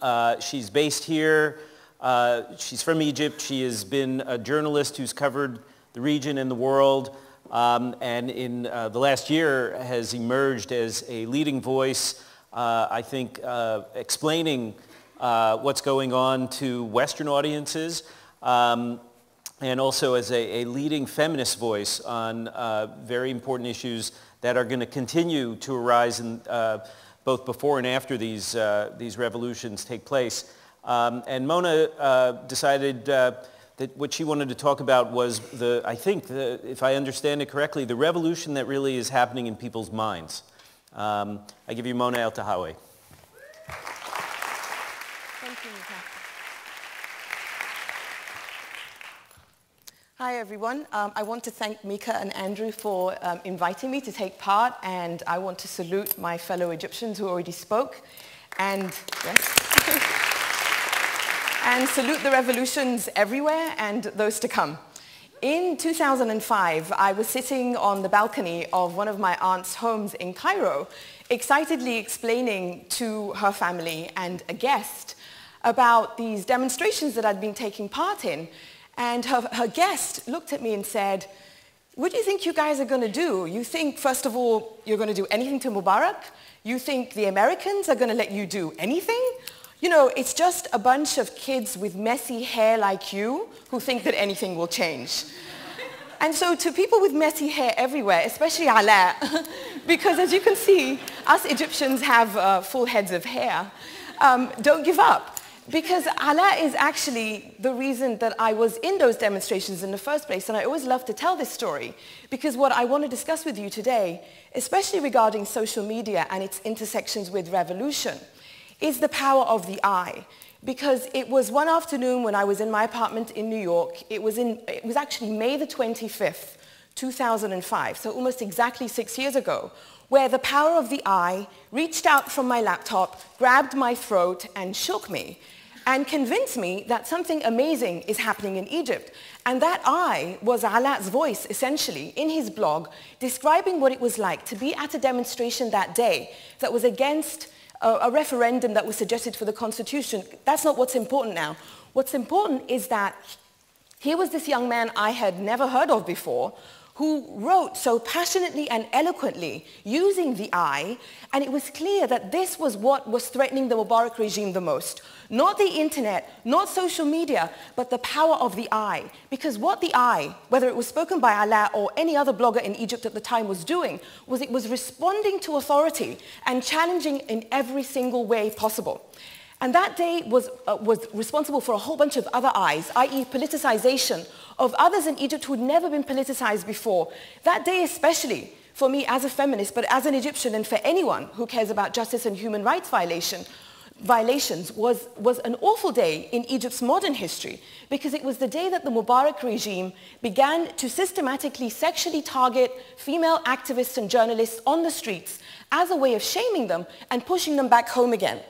Uh, she's based here. Uh, she's from Egypt. She has been a journalist who's covered the region and the world. Um, and in uh, the last year has emerged as a leading voice, uh, I think, uh, explaining what's going on to Western audiences, um, and also as a, a, leading feminist voice on very important issues that are going to continue to arise in both before and after these, uh, these revolutions take place. Um, and Mona uh, decided uh, that what she wanted to talk about was the, I think, the, if I understand it correctly, the revolution that really is happening in people's minds. Um, I give you Mona Eltahawy. Thank you, Tahawy. Hi, everyone. Um, I want to thank Micah and Andrew for um, inviting me to take part, and I want to salute my fellow Egyptians who already spoke, and, yes, and salute the revolutions everywhere and those to come. In 2005, I was sitting on the balcony of one of my aunt's homes in Cairo, excitedly explaining to her family and a guest about these demonstrations that I'd been taking part in and her, her guest looked at me and said, what do you think you guys are going to do? You think, first of all, you're going to do anything to Mubarak? You think the Americans are going to let you do anything? You know, it's just a bunch of kids with messy hair like you who think that anything will change. And so to people with messy hair everywhere, especially Ala, because as you can see, us Egyptians have uh, full heads of hair, um, don't give up. Because Ala is actually the reason that I was in those demonstrations in the first place, and I always love to tell this story, because what I want to discuss with you today, especially regarding social media and its intersections with revolution, is the power of the I. Because it was one afternoon when I was in my apartment in New York, it was, in, it was actually May the 25th, 2005, so almost exactly six years ago, where the power of the I reached out from my laptop, grabbed my throat, and shook me and convince me that something amazing is happening in Egypt. And that I was Ala's voice, essentially, in his blog, describing what it was like to be at a demonstration that day that was against a, a referendum that was suggested for the constitution. That's not what's important now. What's important is that here was this young man I had never heard of before who wrote so passionately and eloquently using the I, and it was clear that this was what was threatening the Mubarak regime the most. Not the internet, not social media, but the power of the I. Because what the I, whether it was spoken by Ala or any other blogger in Egypt at the time was doing, was it was responding to authority and challenging in every single way possible. And that day was, uh, was responsible for a whole bunch of other eyes, i.e. politicization of others in Egypt who had never been politicized before. That day especially, for me as a feminist, but as an Egyptian and for anyone who cares about justice and human rights violation, violations was, was an awful day in Egypt's modern history because it was the day that the Mubarak regime began to systematically sexually target female activists and journalists on the streets as a way of shaming them and pushing them back home again.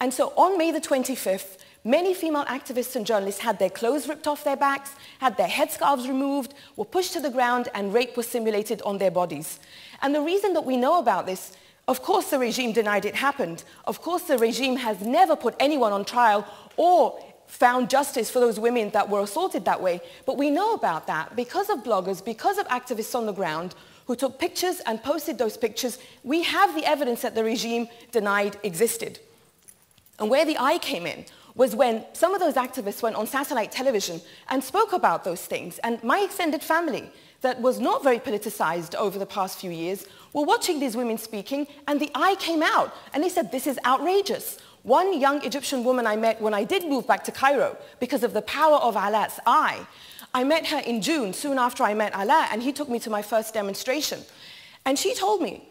And so on May the 25th, many female activists and journalists had their clothes ripped off their backs, had their headscarves removed, were pushed to the ground, and rape was simulated on their bodies. And the reason that we know about this, of course the regime denied it happened. Of course the regime has never put anyone on trial or found justice for those women that were assaulted that way. But we know about that because of bloggers, because of activists on the ground who took pictures and posted those pictures. We have the evidence that the regime denied existed. And where the I came in was when some of those activists went on satellite television and spoke about those things. And my extended family, that was not very politicized over the past few years, were watching these women speaking, and the I came out. And they said, this is outrageous. One young Egyptian woman I met when I did move back to Cairo because of the power of Ala's eye, I met her in June, soon after I met Ala, and he took me to my first demonstration. And she told me,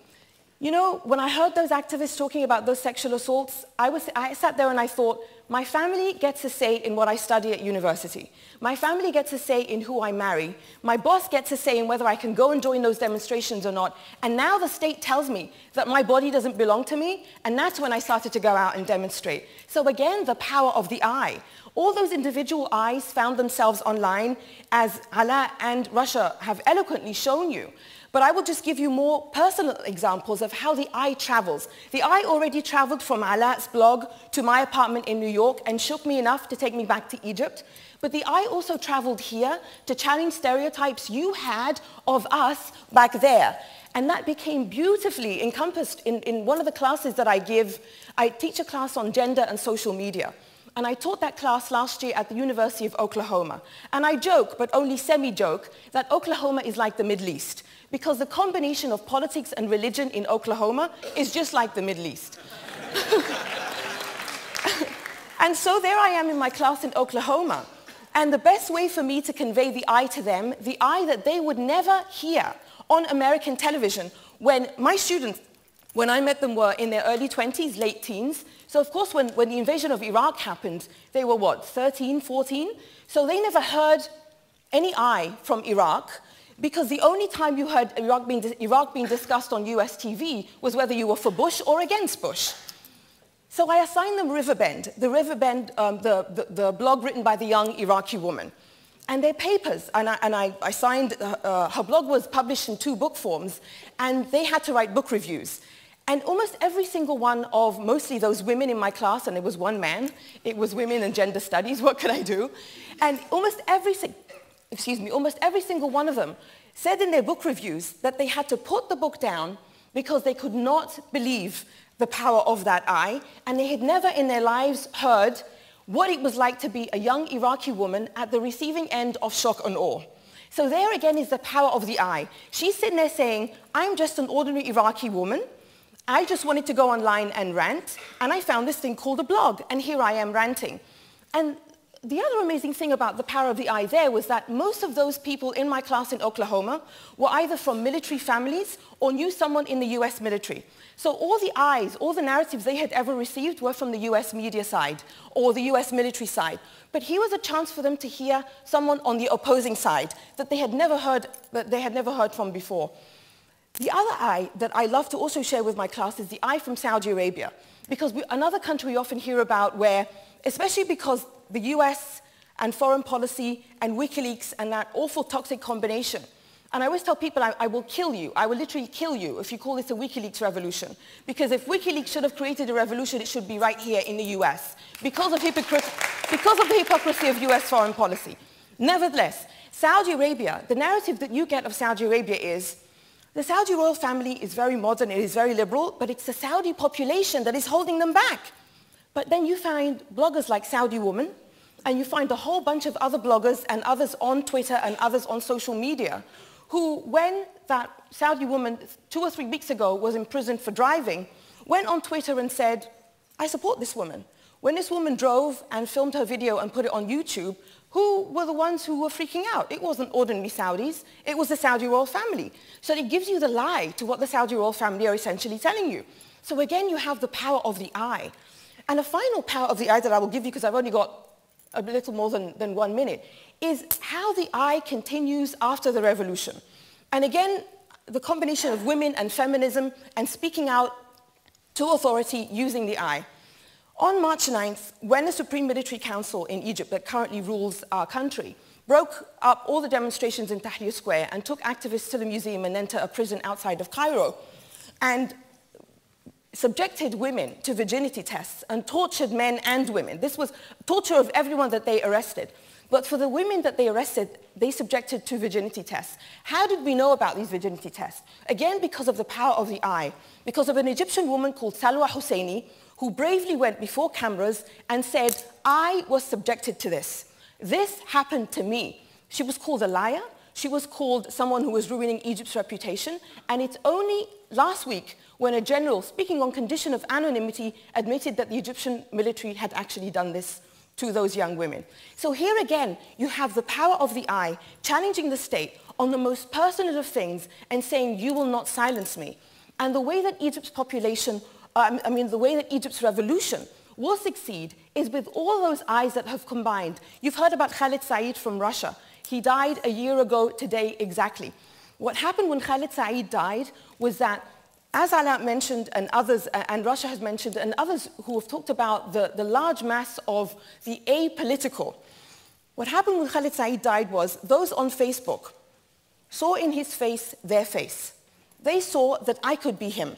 you know, when I heard those activists talking about those sexual assaults, I, was, I sat there and I thought, my family gets a say in what I study at university. My family gets a say in who I marry. My boss gets a say in whether I can go and join those demonstrations or not. And now the state tells me that my body doesn't belong to me, and that's when I started to go out and demonstrate. So again, the power of the I. all those individual eyes found themselves online, as Ala and Rasha have eloquently shown you. But I will just give you more personal examples of how the I travels. The I already traveled from Ala's blog to my apartment in New York and shook me enough to take me back to Egypt. But the I also traveled here to challenge stereotypes you had of us back there. And that became beautifully encompassed in, in one of the classes that I give. I teach a class on gender and social media. And I taught that class last year at the University of Oklahoma. And I joke, but only semi-joke, that Oklahoma is like the Middle East because the combination of politics and religion in Oklahoma is just like the Middle East. and so there I am in my class in Oklahoma. And the best way for me to convey the I to them, the I that they would never hear on American television when my students, when I met them, were in their early 20s, late teens. So of course, when, when the invasion of Iraq happened, they were what, 13, 14? So they never heard any I from Iraq. Because the only time you heard Iraq being, Iraq being discussed on US TV was whether you were for Bush or against Bush. So I assigned them Riverbend, the Riverbend, um, the, the, the, blog written by the young Iraqi woman. And their papers, and I, and I, I signed, uh, uh, her blog was published in two book forms, and they had to write book reviews. And almost every single one of mostly those women in my class, and it was one man, it was women and gender studies, what could I do? And almost every, excuse me, almost every single one of them said in their book reviews that they had to put the book down because they could not believe the power of that I, and they had never in their lives heard what it was like to be a young Iraqi woman at the receiving end of shock and awe. So there again is the power of the I. She's sitting there saying, I'm just an ordinary Iraqi woman. I just wanted to go online and rant, and I found this thing called a blog, and here I am ranting. And the other amazing thing about the power of the I there was that most of those people in my class in Oklahoma were either from military families or knew someone in the US military. So all the eyes, all the narratives they had ever received were from the US media side or the US military side. But here was a chance for them to hear someone on the opposing side that they had never heard, that they had never heard from before. The other I that I love to also share with my class is the I from Saudi Arabia. Because we, another country we often hear about where, especially because the US and foreign policy and WikiLeaks and that awful toxic combination. And I always tell people, I, I, will kill you. I will literally kill you if you call this a WikiLeaks revolution. Because if WikiLeaks should have created a revolution, it should be right here in the US because of, because of the hypocrisy of US foreign policy. Nevertheless, Saudi Arabia, the narrative that you get of Saudi Arabia is the Saudi royal family is very modern, it is very liberal, but it's the Saudi population that is holding them back. But then you find bloggers like Saudi Woman, and you find a whole bunch of other bloggers and others on Twitter and others on social media who, when that Saudi woman two or three weeks ago was imprisoned for driving, went on Twitter and said, I support this woman. When this woman drove and filmed her video and put it on YouTube, who were the ones who were freaking out? It wasn't ordinary Saudis. It was the Saudi royal family. So it gives you the lie to what the Saudi royal family are essentially telling you. So again, you have the power of the I. And a final power of the I that I will give you, because I've only got a little more than, than one minute, is how the I continues after the revolution. And again, the combination of women and feminism and speaking out to authority using the I. On March 9th, when the Supreme Military Council in Egypt that currently rules our country broke up all the demonstrations in Tahrir Square and took activists to the museum and then to a prison outside of Cairo, and subjected women to virginity tests and tortured men and women. This was torture of everyone that they arrested. But for the women that they arrested, they subjected to virginity tests. How did we know about these virginity tests? Again, because of the power of the I, because of an Egyptian woman called Salwa Husseini, who bravely went before cameras and said, I was subjected to this. This happened to me. She was called a liar. She was called someone who was ruining Egypt's reputation. And it's only last week when a general, speaking on condition of anonymity, admitted that the Egyptian military had actually done this to those young women. So here again, you have the power of the I challenging the state on the most personal of things and saying, you will not silence me. And the way that Egypt's population, um, I mean, the way that Egypt's revolution will succeed is with all those eyes that have combined. You've heard about Khalid Said from Rasha. He died a year ago today exactly. What happened when Khalid Said died was that as Ala mentioned and others, and Rasha has mentioned, and others who have talked about the, the large mass of the apolitical, what happened when Khalid Said died was those on Facebook saw in his face their face. They saw that I could be him.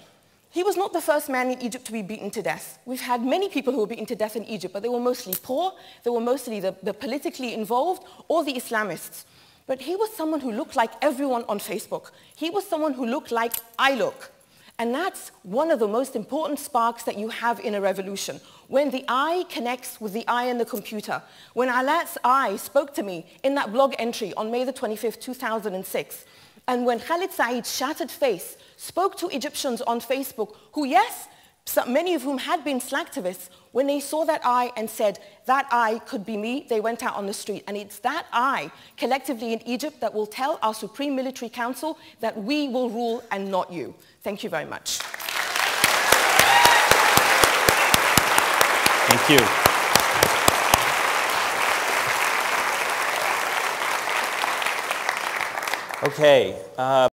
He was not the first man in Egypt to be beaten to death. We've had many people who were beaten to death in Egypt, but they were mostly poor, they were mostly the, the politically involved or the Islamists. But he was someone who looked like everyone on Facebook. He was someone who looked like I look. And that's one of the most important sparks that you have in a revolution. When the I connects with the I in the computer. When Ala's I spoke to me in that blog entry on May the 25th, 2006. And when Khalid Said's shattered face spoke to Egyptians on Facebook who, yes, many of whom had been slacktivists, when they saw that I and said, that I could be me, they went out on the street. And it's that I, collectively in Egypt, that will tell our Supreme Military Council that we will rule and not you. Thank you very much. Thank you. Okay. Uh